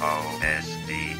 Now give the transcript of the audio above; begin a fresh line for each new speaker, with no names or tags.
O S D.